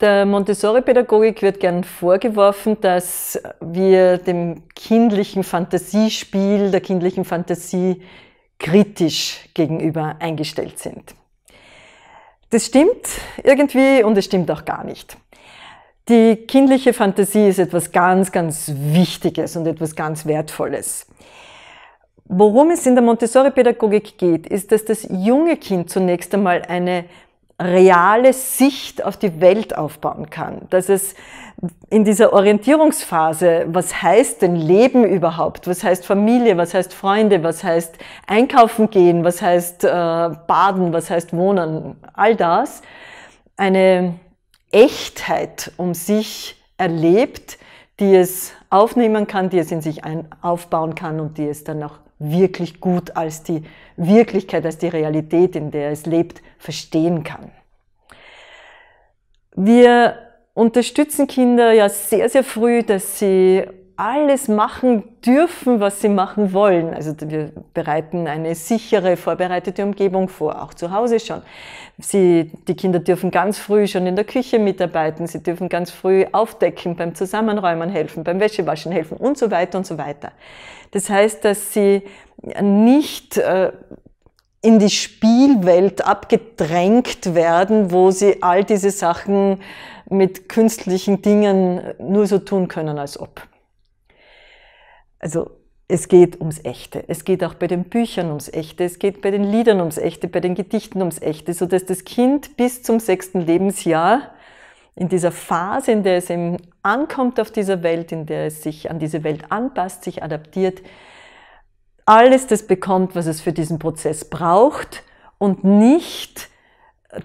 Der Montessori-Pädagogik wird gern vorgeworfen, dass wir dem kindlichen Fantasiespiel, der kindlichen Fantasie kritisch gegenüber eingestellt sind. Das stimmt irgendwie und es stimmt auch gar nicht. Die kindliche Fantasie ist etwas ganz, ganz Wichtiges und etwas ganz Wertvolles. Worum es in der Montessori-Pädagogik geht, ist, dass das junge Kind zunächst einmal eine reale Sicht auf die Welt aufbauen kann. Dass es in dieser Orientierungsphase, was heißt denn Leben überhaupt? Was heißt Familie? Was heißt Freunde? Was heißt einkaufen gehen? Was heißt äh, baden? Was heißt wohnen? All das. Eine Echtheit um sich erlebt, die es aufnehmen kann, die es in sich aufbauen kann und die es dann auch wirklich gut als die Wirklichkeit, als die Realität, in der es lebt, verstehen kann. Wir unterstützen Kinder ja sehr, sehr früh, dass sie alles machen dürfen, was sie machen wollen. Also wir bereiten eine sichere, vorbereitete Umgebung vor, auch zu Hause schon. Sie, die Kinder dürfen ganz früh schon in der Küche mitarbeiten, sie dürfen ganz früh aufdecken, beim Zusammenräumen helfen, beim Wäschewaschen helfen und so weiter und so weiter. Das heißt, dass sie nicht äh, in die Spielwelt abgedrängt werden, wo sie all diese Sachen mit künstlichen Dingen nur so tun können, als ob. Also es geht ums Echte. Es geht auch bei den Büchern ums Echte. Es geht bei den Liedern ums Echte, bei den Gedichten ums Echte, so dass das Kind bis zum sechsten Lebensjahr in dieser Phase, in der es eben ankommt auf dieser Welt, in der es sich an diese Welt anpasst, sich adaptiert, alles das bekommt, was es für diesen Prozess braucht und nicht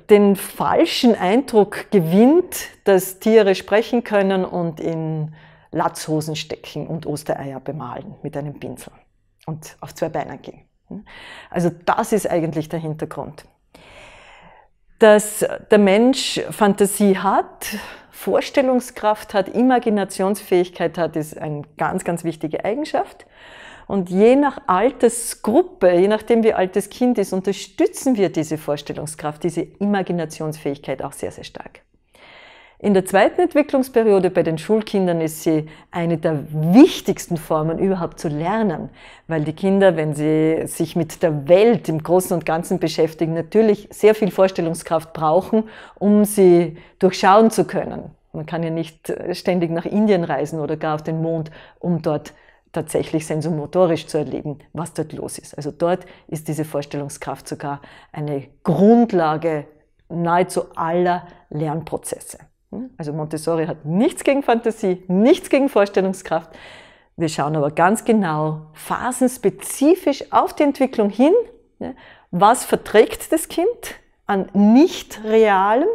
den falschen Eindruck gewinnt, dass Tiere sprechen können und in Latzhosen stecken und Ostereier bemalen mit einem Pinsel und auf zwei Beinen gehen. Also das ist eigentlich der Hintergrund. Dass der Mensch Fantasie hat, Vorstellungskraft hat, Imaginationsfähigkeit hat, ist eine ganz, ganz wichtige Eigenschaft. Und je nach Altersgruppe, je nachdem wie alt das Kind ist, unterstützen wir diese Vorstellungskraft, diese Imaginationsfähigkeit auch sehr, sehr stark. In der zweiten Entwicklungsperiode bei den Schulkindern ist sie eine der wichtigsten Formen überhaupt zu lernen, weil die Kinder, wenn sie sich mit der Welt im Großen und Ganzen beschäftigen, natürlich sehr viel Vorstellungskraft brauchen, um sie durchschauen zu können. Man kann ja nicht ständig nach Indien reisen oder gar auf den Mond, um dort tatsächlich sensomotorisch zu erleben, was dort los ist. Also dort ist diese Vorstellungskraft sogar eine Grundlage nahezu aller Lernprozesse. Also Montessori hat nichts gegen Fantasie, nichts gegen Vorstellungskraft. Wir schauen aber ganz genau phasenspezifisch auf die Entwicklung hin. Was verträgt das Kind an nicht realem?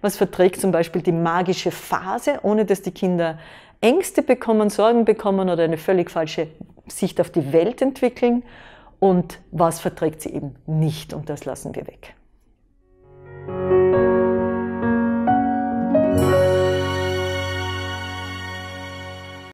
Was verträgt zum Beispiel die magische Phase, ohne dass die Kinder Ängste bekommen, Sorgen bekommen oder eine völlig falsche Sicht auf die Welt entwickeln und was verträgt sie eben nicht und das lassen wir weg.